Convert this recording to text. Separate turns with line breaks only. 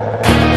you.